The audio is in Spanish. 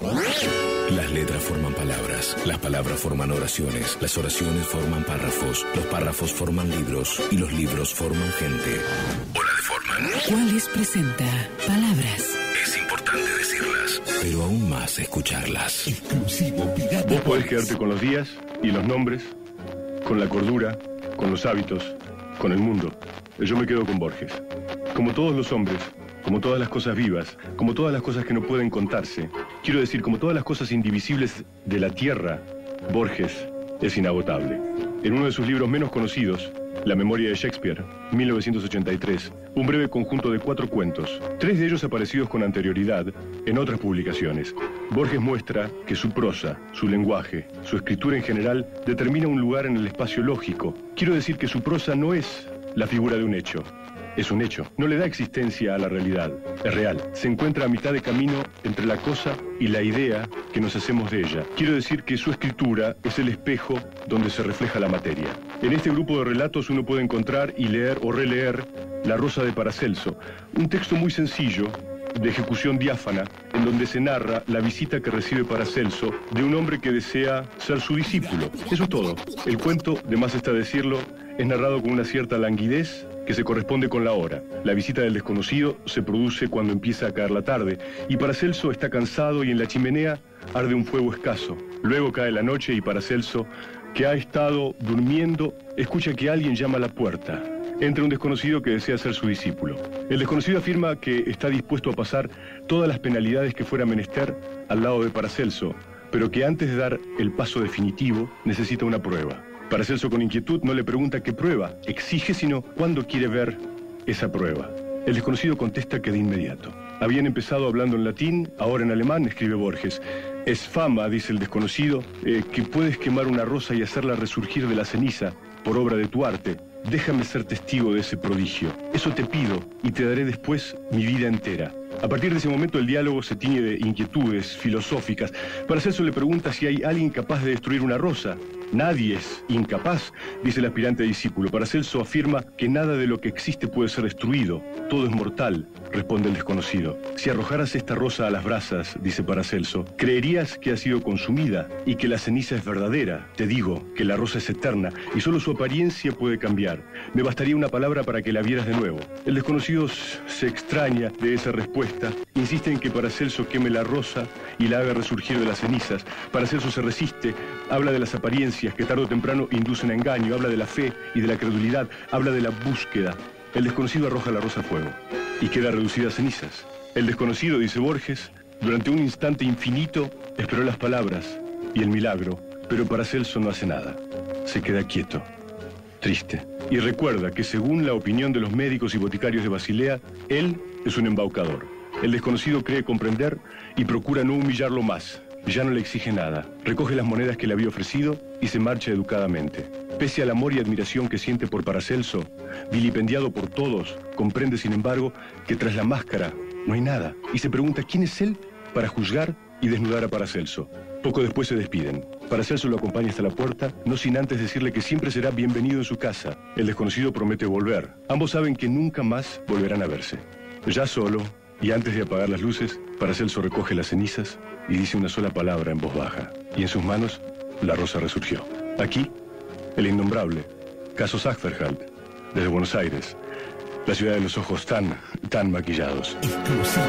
Las letras forman palabras, las palabras forman oraciones, las oraciones forman párrafos, los párrafos forman libros y los libros forman gente. O la deforman. ¿Cuáles presenta palabras? Es importante decirlas, pero aún más escucharlas. Exclusivo Pirata Vos podés quedarte con los días y los nombres, con la cordura, con los hábitos, con el mundo. Yo me quedo con Borges. Como todos los hombres, como todas las cosas vivas, como todas las cosas que no pueden contarse, quiero decir, como todas las cosas indivisibles de la tierra, Borges es inagotable. En uno de sus libros menos conocidos, La memoria de Shakespeare, 1983, un breve conjunto de cuatro cuentos, tres de ellos aparecidos con anterioridad en otras publicaciones. Borges muestra que su prosa, su lenguaje, su escritura en general determina un lugar en el espacio lógico. Quiero decir que su prosa no es la figura de un hecho, es un hecho. No le da existencia a la realidad. Es real. Se encuentra a mitad de camino entre la cosa y la idea que nos hacemos de ella. Quiero decir que su escritura es el espejo donde se refleja la materia. En este grupo de relatos uno puede encontrar y leer o releer La Rosa de Paracelso, un texto muy sencillo de ejecución diáfana, en donde se narra la visita que recibe Paracelso de un hombre que desea ser su discípulo. Eso es todo. El cuento, de más está decirlo, es narrado con una cierta languidez que se corresponde con la hora. La visita del desconocido se produce cuando empieza a caer la tarde, y Paracelso está cansado y en la chimenea arde un fuego escaso. Luego cae la noche y Paracelso, que ha estado durmiendo, escucha que alguien llama a la puerta. Entra un desconocido que desea ser su discípulo. El desconocido afirma que está dispuesto a pasar todas las penalidades que fuera menester al lado de Paracelso, pero que antes de dar el paso definitivo necesita una prueba. Paracelso con inquietud no le pregunta qué prueba exige, sino cuándo quiere ver esa prueba. El desconocido contesta que de inmediato. Habían empezado hablando en latín, ahora en alemán, escribe Borges. Es fama, dice el desconocido, eh, que puedes quemar una rosa y hacerla resurgir de la ceniza por obra de tu arte. Déjame ser testigo de ese prodigio. Eso te pido y te daré después mi vida entera. A partir de ese momento el diálogo se tiñe de inquietudes filosóficas. Paracelso le pregunta si hay alguien capaz de destruir una rosa. Nadie es incapaz, dice el aspirante discípulo. Paracelso afirma que nada de lo que existe puede ser destruido. Todo es mortal, responde el desconocido. Si arrojaras esta rosa a las brasas, dice Paracelso, creerías que ha sido consumida y que la ceniza es verdadera. Te digo que la rosa es eterna y solo su apariencia puede cambiar. Me bastaría una palabra para que la vieras de nuevo. El desconocido se extraña de esa respuesta. Insiste en que Paracelso queme la rosa y la haga resurgir de las cenizas. Paracelso se resiste, habla de las apariencias que tarde o temprano inducen a engaño, habla de la fe y de la credulidad, habla de la búsqueda. El desconocido arroja la rosa a fuego y queda reducida a cenizas. El desconocido, dice Borges, durante un instante infinito esperó las palabras y el milagro, pero Paracelso no hace nada. Se queda quieto, triste. Y recuerda que según la opinión de los médicos y boticarios de Basilea, él es un embaucador. El desconocido cree comprender y procura no humillarlo más. Ya no le exige nada. Recoge las monedas que le había ofrecido y se marcha educadamente. Pese al amor y admiración que siente por Paracelso, vilipendiado por todos, comprende sin embargo que tras la máscara no hay nada y se pregunta quién es él para juzgar y desnudar a Paracelso. Poco después se despiden. Paracelso lo acompaña hasta la puerta, no sin antes decirle que siempre será bienvenido en su casa. El desconocido promete volver. Ambos saben que nunca más volverán a verse. Ya solo, y antes de apagar las luces, Paracelso recoge las cenizas y dice una sola palabra en voz baja. Y en sus manos, la rosa resurgió. Aquí, el innombrable, caso Sachverhalt, desde Buenos Aires, la ciudad de los ojos tan, tan maquillados. Exclusivo.